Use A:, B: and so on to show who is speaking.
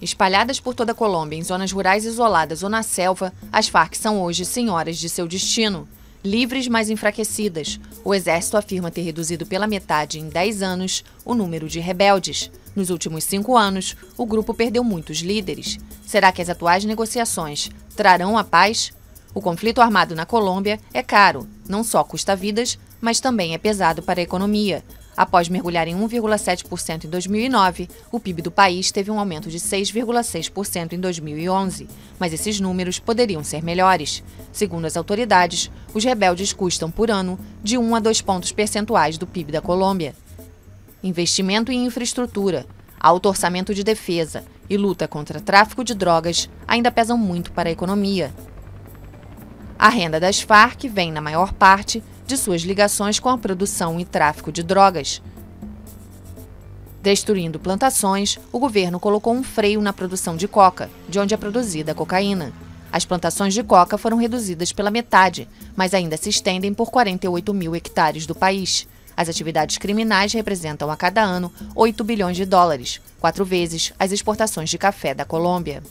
A: Espalhadas por toda a Colômbia, em zonas rurais isoladas ou na selva, as Farc são hoje senhoras de seu destino. Livres, mas enfraquecidas, o Exército afirma ter reduzido pela metade em 10 anos o número de rebeldes. Nos últimos cinco anos, o grupo perdeu muitos líderes. Será que as atuais negociações trarão a paz? O conflito armado na Colômbia é caro, não só custa vidas, mas também é pesado para a economia. Após mergulhar em 1,7% em 2009, o PIB do país teve um aumento de 6,6% em 2011, mas esses números poderiam ser melhores. Segundo as autoridades, os rebeldes custam por ano de 1 a 2 pontos percentuais do PIB da Colômbia. Investimento em infraestrutura, alto orçamento de defesa e luta contra tráfico de drogas ainda pesam muito para a economia. A renda das Farc vem, na maior parte, de suas ligações com a produção e tráfico de drogas. Destruindo plantações, o governo colocou um freio na produção de coca, de onde é produzida a cocaína. As plantações de coca foram reduzidas pela metade, mas ainda se estendem por 48 mil hectares do país. As atividades criminais representam a cada ano 8 bilhões de dólares, quatro vezes as exportações de café da Colômbia.